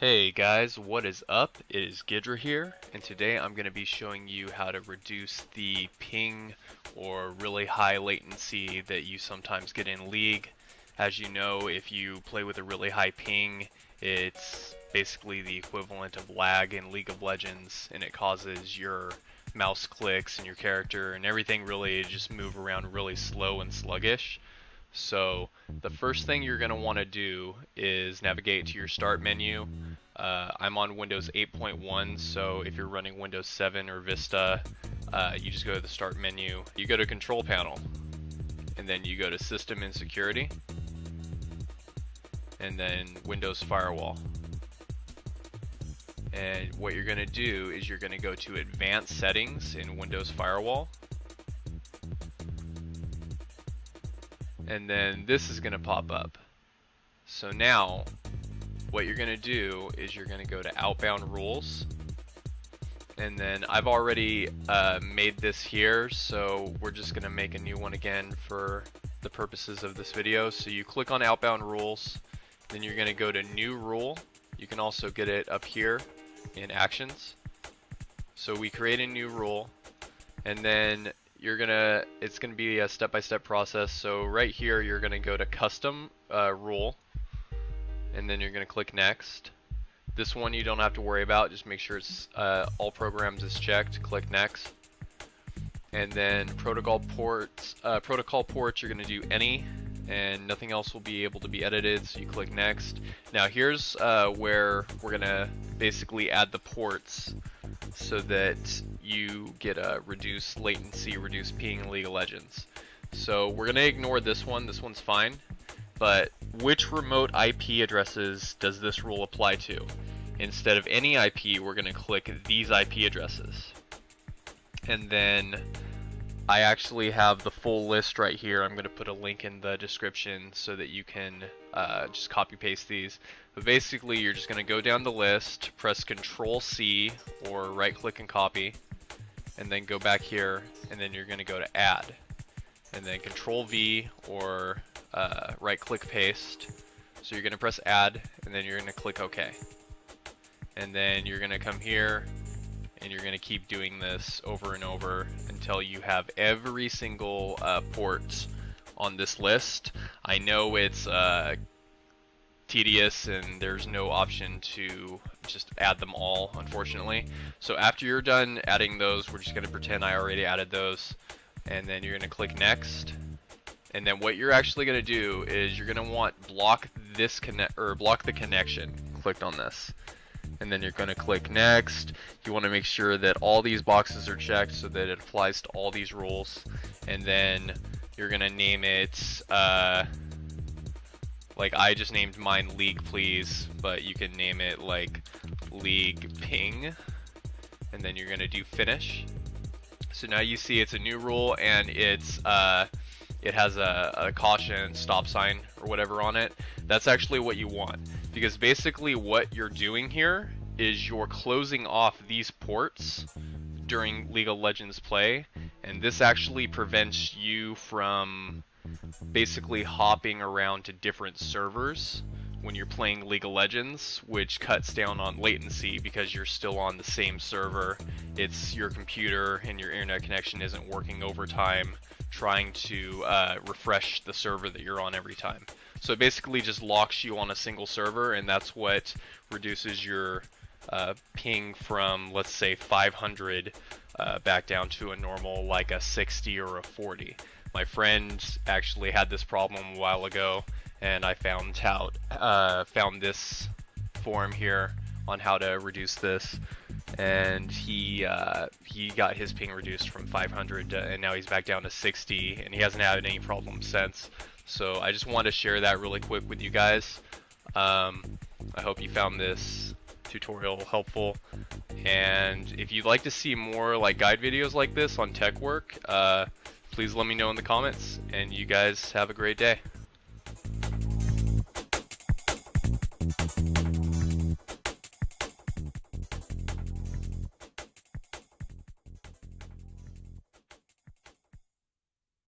Hey guys, what is up? It is Gidrah here, and today I'm going to be showing you how to reduce the ping or really high latency that you sometimes get in League. As you know, if you play with a really high ping, it's basically the equivalent of lag in League of Legends, and it causes your mouse clicks and your character and everything really just move around really slow and sluggish. So the first thing you're going to want to do is navigate to your start menu. Uh, I'm on Windows 8.1, so if you're running Windows 7 or Vista, uh, you just go to the start menu. You go to control panel, and then you go to system and security, and then Windows firewall. And what you're going to do is you're going to go to advanced settings in Windows firewall and then this is going to pop up. So now what you're going to do is you're going to go to outbound rules and then I've already uh, made this here so we're just going to make a new one again for the purposes of this video. So you click on outbound rules then you're going to go to new rule. You can also get it up here in actions. So we create a new rule and then you're gonna it's gonna be a step-by-step -step process. So right here you're gonna go to custom uh, rule and then you're gonna click next. This one you don't have to worry about. Just make sure it's uh, all programs is checked. Click next. And then protocol ports uh, protocol ports you're gonna do any and nothing else will be able to be edited so you click next. Now here's uh, where we're gonna basically add the ports so that you get a reduced latency, reduced ping in League of Legends. So we're going to ignore this one. This one's fine. But which remote IP addresses does this rule apply to? Instead of any IP, we're going to click these IP addresses. And then I actually have the full list right here. I'm going to put a link in the description so that you can uh, just copy paste these. But basically, you're just going to go down the list, press Control C or right click and copy, and then go back here, and then you're going to go to Add, and then Control V or uh, right click paste. So you're going to press Add, and then you're going to click OK. And then you're going to come here and you're going to keep doing this over and over until you have every single uh, port on this list. I know it's uh, tedious and there's no option to just add them all, unfortunately. So after you're done adding those, we're just going to pretend I already added those. And then you're going to click next. And then what you're actually going to do is you're going to want block this connect or block the connection. Clicked on this and then you're going to click next. You want to make sure that all these boxes are checked so that it applies to all these rules and then you're going to name it uh, like I just named mine league please but you can name it like league ping and then you're going to do finish. So now you see it's a new rule and it's uh, it has a, a, caution stop sign or whatever on it. That's actually what you want because basically what you're doing here is you're closing off these ports during League of Legends play and this actually prevents you from basically hopping around to different servers when you're playing League of Legends, which cuts down on latency because you're still on the same server. It's your computer and your internet connection isn't working overtime trying to uh, refresh the server that you're on every time. So it basically just locks you on a single server and that's what reduces your uh, ping from let's say 500 uh, back down to a normal like a 60 or a 40. My friend actually had this problem a while ago and I found out uh, found this forum here on how to reduce this. And he uh, he got his ping reduced from 500 to, and now he's back down to 60 and he hasn't had any problems since. So I just wanted to share that really quick with you guys. Um, I hope you found this tutorial helpful. And if you'd like to see more like guide videos like this on tech work uh, please let me know in the comments and you guys have a great day